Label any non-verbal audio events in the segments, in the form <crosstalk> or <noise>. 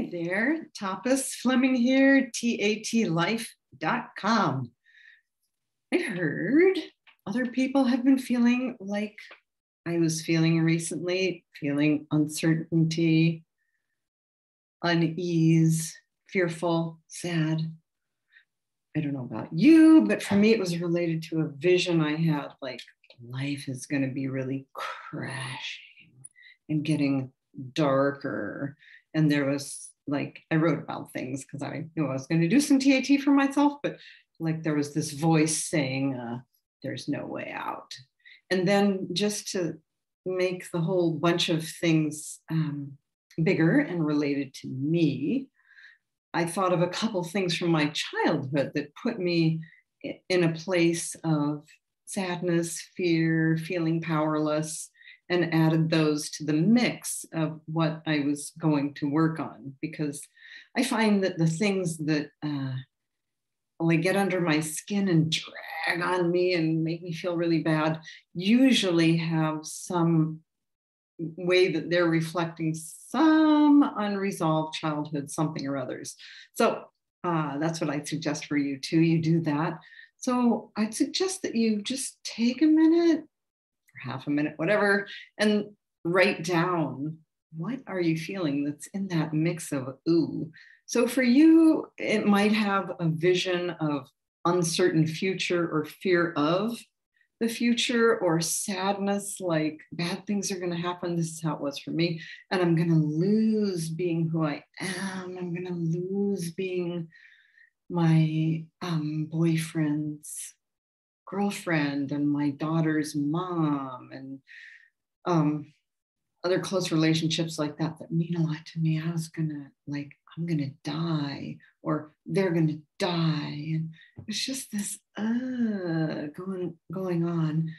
Hi there, Tapas Fleming here, tatlife.com. I heard other people have been feeling like I was feeling recently, feeling uncertainty, unease, fearful, sad. I don't know about you, but for me, it was related to a vision I had like life is going to be really crashing and getting darker and there was like i wrote about things because i knew i was going to do some tat for myself but like there was this voice saying uh, there's no way out. And then just to make the whole bunch of things um, bigger and related to me i thought of a couple things from my childhood that put me in a place of sadness fear feeling powerless and added those to the mix of what I was going to work on because I find that the things that uh, get under my skin and drag on me and make me feel really bad usually have some way that they're reflecting some unresolved childhood something or others. So uh, that's what I'd suggest for you too. You do that. So I'd suggest that you just take a minute half a minute, whatever, and write down what are you feeling that's in that mix of ooh. So for you, it might have a vision of uncertain future or fear of the future or sadness like bad things are going to happen this is how it was for me and i'm going to lose being who i am i'm going to lose being my um, boyfriend's girlfriend and my daughter's mom and um, other close relationships like that that mean a lot to me. I was gonna like, I'm gonna die, or they're gonna die, and it's just this uh going going on.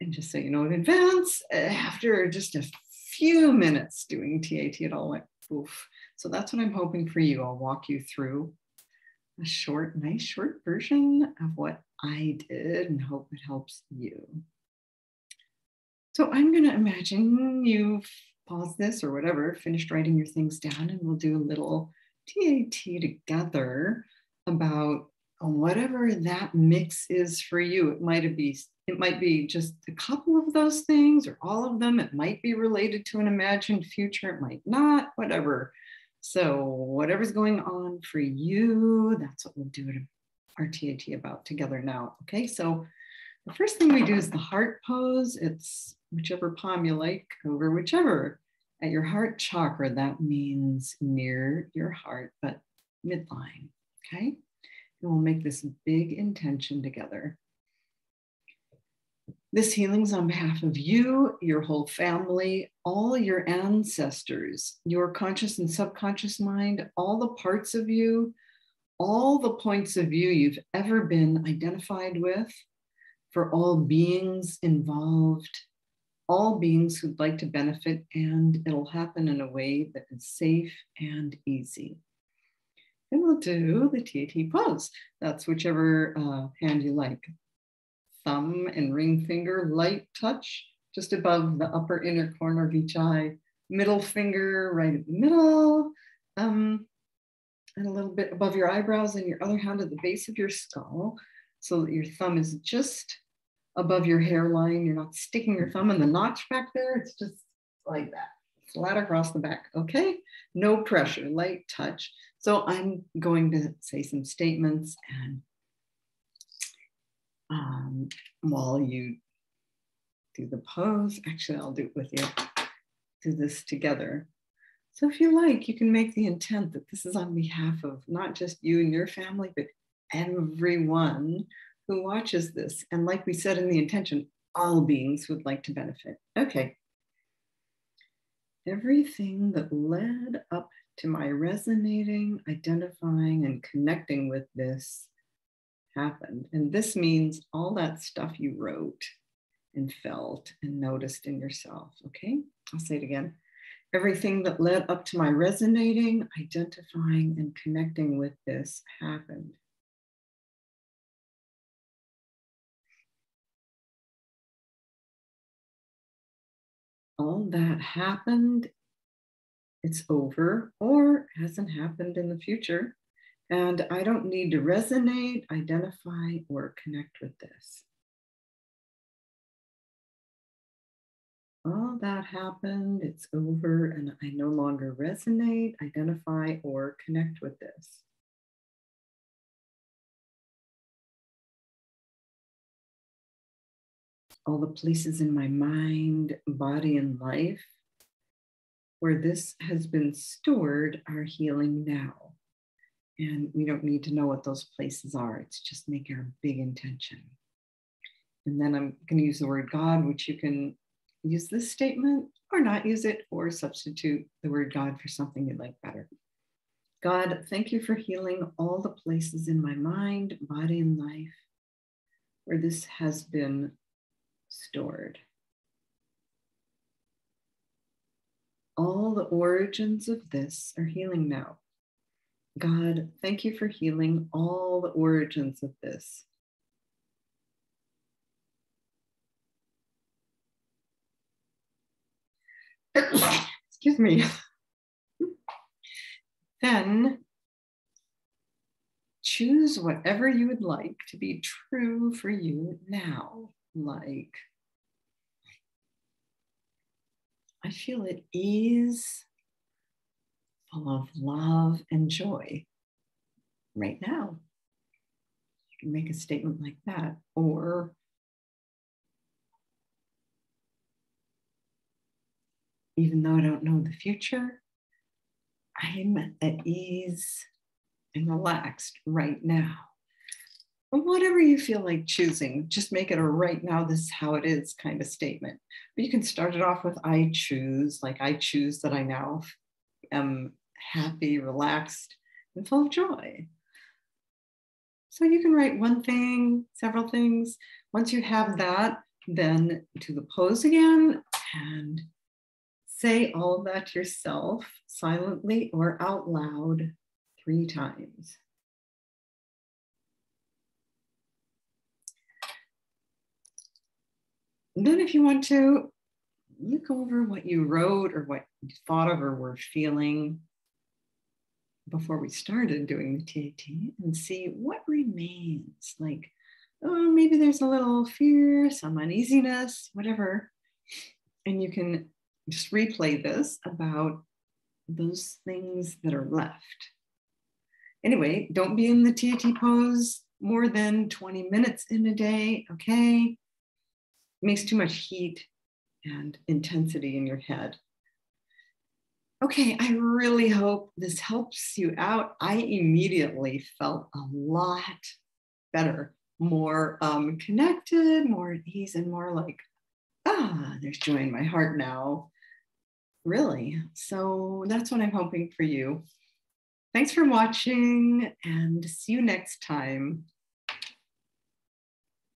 And just so you know in advance, after just a few minutes doing TAT, it all went poof. So that's what I'm hoping for you. I'll walk you through a short, nice short version of what I did and hope it helps you. So I'm going to imagine you've paused this or whatever, finished writing your things down, and we'll do a little TAT together about whatever that mix is for you. It might be it might be just a couple of those things or all of them. It might be related to an imagined future. It might not. Whatever. So whatever's going on for you, that's what we'll do our TAT about together now. Okay, so the first thing we do is the heart pose. It's whichever palm you like over whichever. At your heart chakra, that means near your heart, but midline. Okay, and we'll make this big intention together. This healing's on behalf of you, your whole family, all your ancestors, your conscious and subconscious mind, all the parts of you, all the points of view you've ever been identified with, for all beings involved, all beings who'd like to benefit, and it'll happen in a way that is safe and easy. And we'll do the TAT pose. That's whichever uh, hand you like. Thumb and ring finger, light touch, just above the upper inner corner of each eye. Middle finger right at the middle. Um, and a little bit above your eyebrows and your other hand at the base of your skull so that your thumb is just above your hairline. You're not sticking your thumb in the notch back there. It's just like that, flat across the back. Okay, no pressure, light touch. So I'm going to say some statements and um, while you do the pose, actually I'll do it with you, do this together. So if you like, you can make the intent that this is on behalf of not just you and your family, but everyone who watches this. And like we said in the intention, all beings would like to benefit. Okay. Everything that led up to my resonating, identifying, and connecting with this happened. And this means all that stuff you wrote and felt and noticed in yourself. Okay. I'll say it again everything that led up to my resonating, identifying, and connecting with this happened. All that happened it's over or hasn't happened in the future. And I don't need to resonate, identify, or connect with this. All that happened, it's over, and I no longer resonate, identify, or connect with this. All the places in my mind, body, and life where this has been stored are healing now. And we don't need to know what those places are. It's just make our big intention. And then I'm going to use the word God, which you can use this statement or not use it, or substitute the word God for something you like better. God, thank you for healing all the places in my mind, body, and life where this has been stored. All the origins of this are healing now. God, thank you for healing all the origins of this. <coughs> Excuse me. <laughs> then choose whatever you would like to be true for you now, like I feel at ease, full of love and joy right now. You can make a statement like that. Or even though I don't know the future, I'm at ease and relaxed right now whatever you feel like choosing, just make it a right now, this is how it is kind of statement. But you can start it off with I choose, like I choose that I now am happy, relaxed, and full of joy. So you can write one thing, several things. Once you have that, then to the pose again and say all that yourself silently or out loud three times. Then if you want to look over what you wrote or what you thought of or were feeling before we started doing the TAT and see what remains. Like, oh, maybe there's a little fear, some uneasiness, whatever. And you can just replay this about those things that are left. Anyway, don't be in the TAT pose more than 20 minutes in a day, okay? makes too much heat and intensity in your head. Okay, I really hope this helps you out. I immediately felt a lot better, more um, connected, more at ease, and more like, ah, there's joy in my heart now. Really. So that's what I'm hoping for you. Thanks for watching and see you next time.